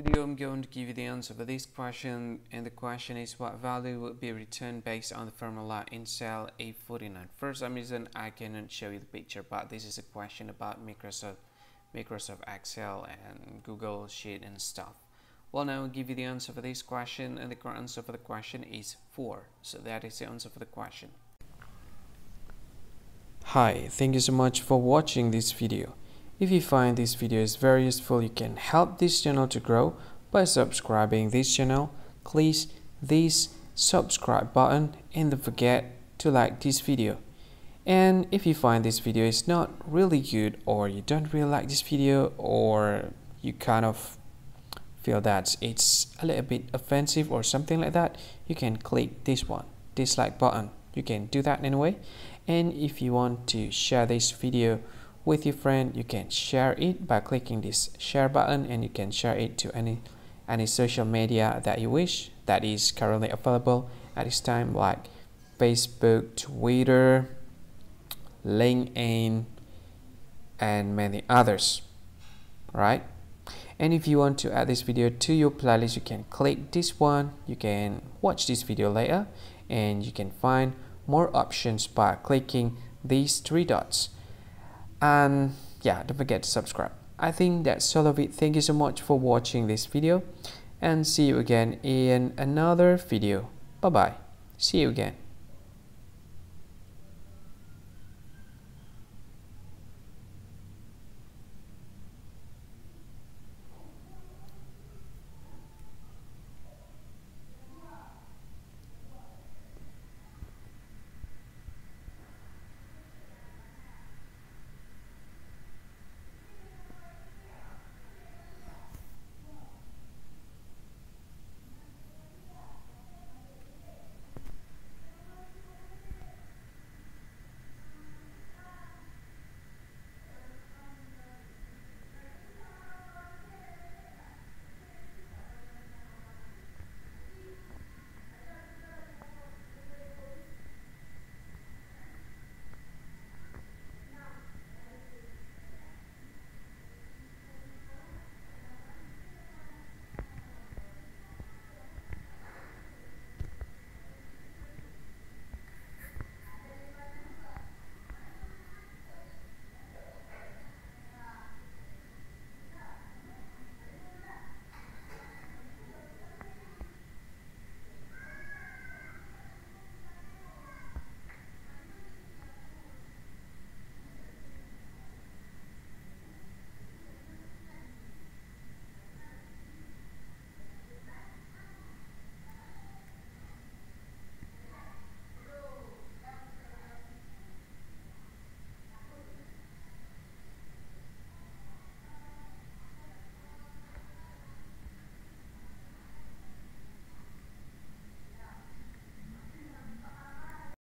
video I'm going to give you the answer for this question and the question is what value will be returned based on the formula in cell A49 for some reason I cannot show you the picture but this is a question about Microsoft Microsoft Excel and Google Sheet and stuff. Well now I'll give you the answer for this question and the answer for the question is 4 so that is the answer for the question. Hi thank you so much for watching this video if you find this video is very useful, you can help this channel to grow by subscribing this channel. Please this subscribe button and don't forget to like this video. And if you find this video is not really good or you don't really like this video or you kind of feel that it's a little bit offensive or something like that, you can click this one, dislike button. You can do that anyway. And if you want to share this video with your friend you can share it by clicking this share button and you can share it to any any social media that you wish that is currently available at this time like Facebook, Twitter, LinkedIn and many others right? And if you want to add this video to your playlist you can click this one. You can watch this video later and you can find more options by clicking these three dots and yeah don't forget to subscribe. I think that's all of it. Thank you so much for watching this video and see you again in another video. Bye bye see you again